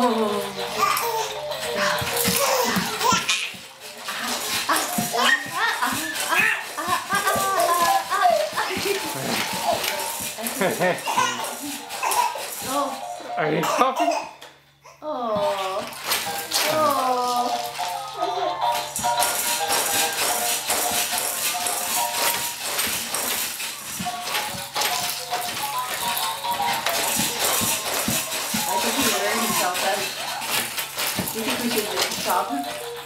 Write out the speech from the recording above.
Are you coughing? Muito obrigada, Gustavo.